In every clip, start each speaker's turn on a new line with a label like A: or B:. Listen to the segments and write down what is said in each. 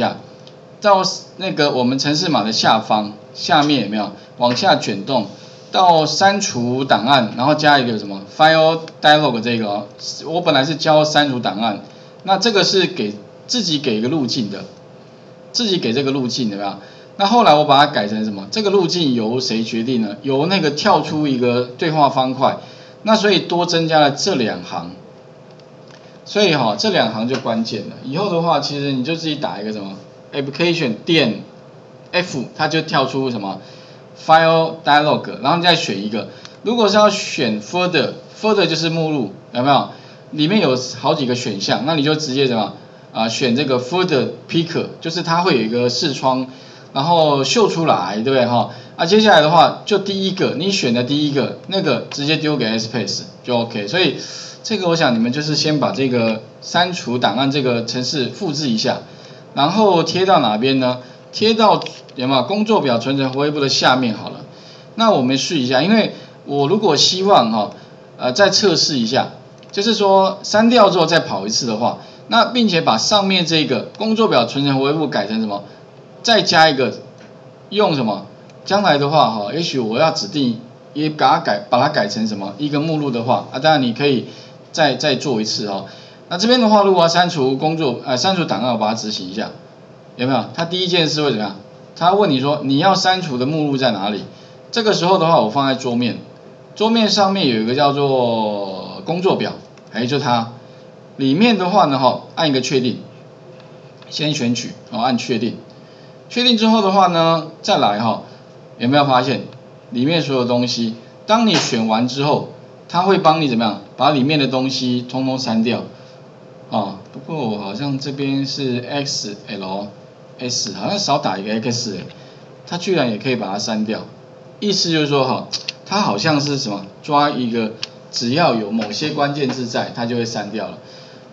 A: 下，到那个我们城市码的下方下面有没有往下卷动到删除档案，然后加一个什么 File Dialog 这个哦，我本来是教删除档案，那这个是给自己给一个路径的，自己给这个路径有没有？那后来我把它改成什么？这个路径由谁决定呢？由那个跳出一个对话方块，那所以多增加了这两行。所以哈，这两行就关键了。以后的话，其实你就自己打一个什么 application 电 F，它就跳出什么 file dialog，然后你再选一个。如果是要选 folder，folder 就是目录，有没有？里面有好几个选项，那你就直接什么啊？选这个 folder picker，就是它会有一个视窗，然后秀出来，对不对哈？啊，接下来的话，就第一个你选的第一个那个直接丢给 space 就 OK。所以。这个我想你们就是先把这个删除档案这个程式复制一下，然后贴到哪边呢？贴到有没有工作表存成活跃簿的下面好了。那我们试一下，因为我如果希望哈呃再测试一下，就是说删掉之后再跑一次的话，那并且把上面这个工作表存成活跃簿改成什么？再加一个用什么？将来的话哈，也许我要指定也把它改把它改成什么一个目录的话啊，当然你可以。再再做一次哦，那这边的话，如果要删除工作，呃，删除档案，我把它执行一下，有没有？他第一件事会怎么样？他问你说你要删除的目录在哪里？这个时候的话，我放在桌面，桌面上面有一个叫做工作表，哎，就它，里面的话呢，哈，按一个确定，先选取，然后按确定，确定之后的话呢，再来哈，有没有发现里面所有东西？当你选完之后。它会帮你怎么样把里面的东西通通删掉啊？不过我好像这边是 X L S，好像少打一个 X，它居然也可以把它删掉。意思就是说哈，它好像是什么抓一个只要有某些关键字在，它就会删掉了。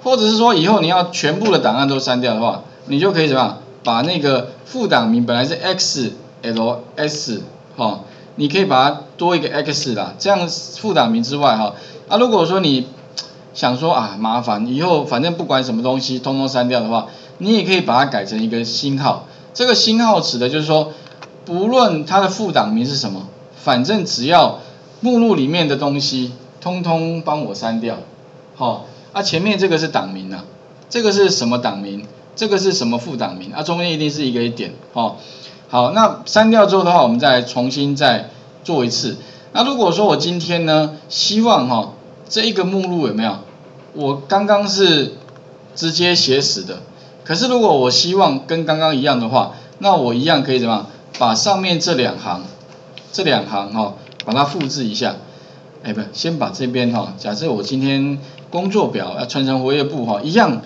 A: 或者是说以后你要全部的档案都删掉的话，你就可以怎么样把那个副档名本来是 X L S 哈。你可以把它多一个 X 啦，这样副档名之外哈，啊如果说你想说啊麻烦，以后反正不管什么东西通通删掉的话，你也可以把它改成一个星号，这个星号指的就是说，不论它的副档名是什么，反正只要目录里面的东西通通帮我删掉，好，啊前面这个是档名呐，这个是什么档名？这个是什么副档名？啊中间一定是一个点，哦。好，那删掉之后的话，我们再重新再做一次。那如果说我今天呢，希望哈这一个目录有没有？我刚刚是直接写死的，可是如果我希望跟刚刚一样的话，那我一样可以怎么？把上面这两行，这两行哈，把它复制一下。哎，不，先把这边哈，假设我今天工作表要传成活跃簿哈，一样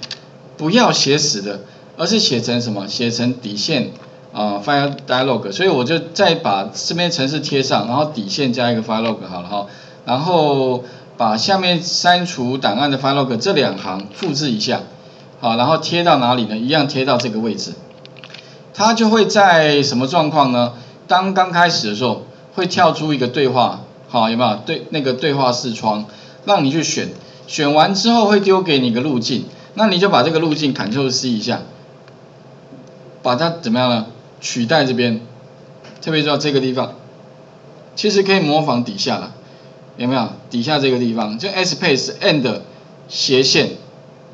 A: 不要写死的，而是写成什么？写成底线。啊，file dialog，所以我就再把这边程式贴上，然后底线加一个 file log 好了哈，然后把下面删除档案的 file log 这两行复制一下，好，然后贴到哪里呢？一样贴到这个位置，它就会在什么状况呢？当刚开始的时候会跳出一个对话，好，有没有对那个对话视窗，让你去选，选完之后会丢给你个路径，那你就把这个路径 Ctrl C 一下，把它怎么样呢？取代这边，特别到这个地方，其实可以模仿底下了，有没有？底下这个地方就 space and 斜线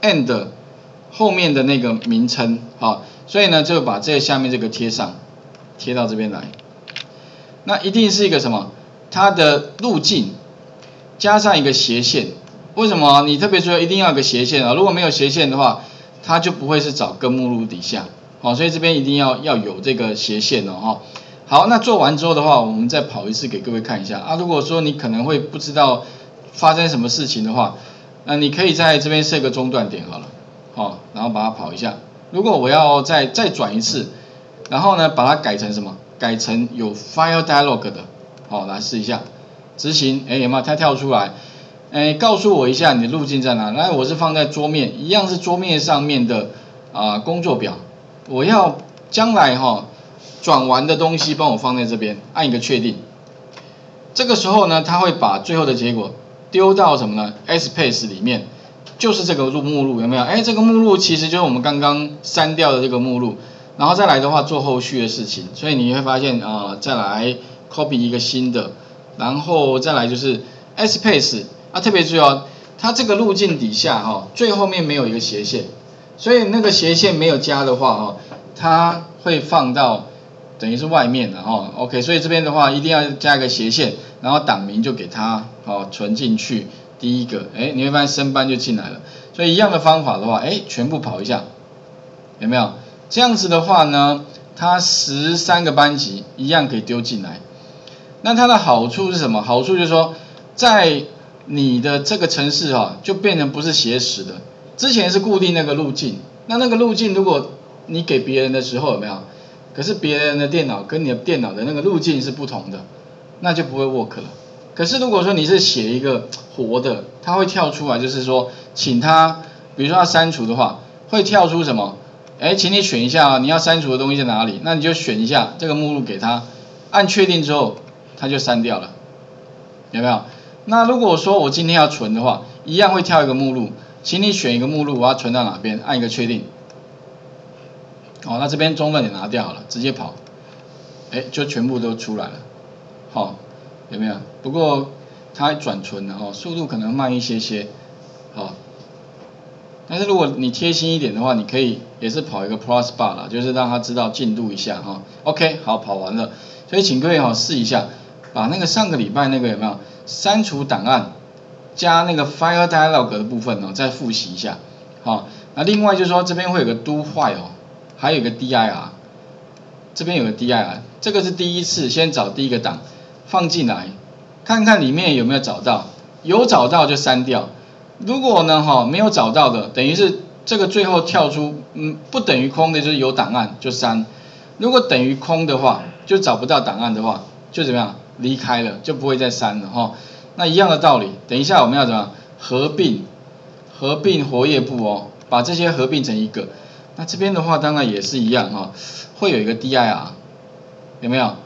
A: and 后面的那个名称，好，所以呢就把这下面这个贴上，贴到这边来。那一定是一个什么？它的路径加上一个斜线，为什么？你特别说一定要有个斜线啊？如果没有斜线的话，它就不会是找根目录底下。好，所以这边一定要要有这个斜线哦，哈。好，那做完之后的话，我们再跑一次给各位看一下啊。如果说你可能会不知道发生什么事情的话，那你可以在这边设个中断点好了，好，然后把它跑一下。如果我要再再转一次，然后呢把它改成什么？改成有 file dialog 的，好，来试一下执行，哎，有没有它跳出来？哎，告诉我一下你的路径在哪？那，我是放在桌面，一样是桌面上面的啊工作表。我要将来哈转完的东西帮我放在这边，按一个确定。这个时候呢，它会把最后的结果丢到什么呢？space 里面，就是这个录目录有没有？哎，这个目录其实就是我们刚刚删掉的这个目录。然后再来的话做后续的事情，所以你会发现啊，再来 copy 一个新的，然后再来就是 space 啊，特别注意哦，它这个路径底下哈，最后面没有一个斜线，所以那个斜线没有加的话哈，它会放到等于是外面的哈，OK，所以这边的话一定要加一个斜线，然后档名就给它好存进去，第一个，哎，你会发现升班就进来了，所以一样的方法的话，哎，全部跑一下，有没有？这样子的话呢，它十三个班级一样可以丢进来。那它的好处是什么？好处就是说，在你的这个城市哈，就变成不是斜实的，之前是固定那个路径。那那个路径如果你给别人的时候有没有？可是别人的电脑跟你的电脑的那个路径是不同的，那就不会 work 了。可是如果说你是写一个活的，它会跳出来，就是说，请它，比如说要删除的话，会跳出什么？哎，请你选一下啊，你要删除的东西在哪里？那你就选一下这个目录给他，按确定之后，它就删掉了，有没有？那如果说我今天要存的话，一样会跳一个目录，请你选一个目录，我要存到哪边，按一个确定。哦，那这边中断也拿掉了，直接跑，哎，就全部都出来了，好，有没有？不过它转存的哦，速度可能慢一些些，好。但是如果你贴心一点的话，你可以也是跑一个 plus bar 啦，就是让他知道进度一下哈。OK，好，跑完了，所以请各位哈试一下，把那个上个礼拜那个有没有删除档案加那个 file dialog 的部分哦，再复习一下。好，那另外就是说这边会有个 do file，还有个 dir，这边有个 dir，这个是第一次先找第一个档放进来，看看里面有没有找到，有找到就删掉。如果呢哈没有找到的，等于是这个最后跳出嗯不等于空的就是有档案就删，如果等于空的话就找不到档案的话就怎么样离开了就不会再删了哈。那一样的道理，等一下我们要怎么样合并合并活页簿哦，把这些合并成一个。那这边的话当然也是一样哈，会有一个 dir 有没有？啊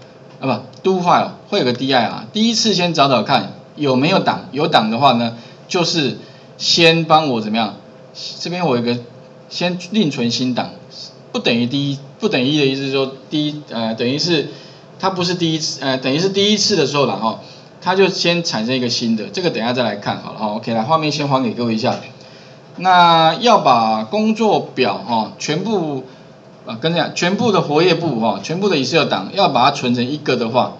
A: 不 do file 会有个 dir，第一次先找找看有没有档，有档的话呢就是。先帮我怎么样？这边我有个先另存新档，不等于第一，不等于的意思是说第一呃等于是它不是第一次呃等于是第一次的时候了哈，它就先产生一个新的，这个等下再来看好了哈。OK，来画面先还给各位一下。那要把工作表哈全部啊跟这样全部的活页簿哈全部的 Excel 档要把它存成一个的话，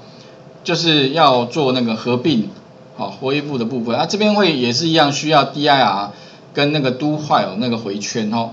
A: 就是要做那个合并。好，活页簿的部分，啊这边会也是一样需要 dir 跟那个 do file 那个回圈哦。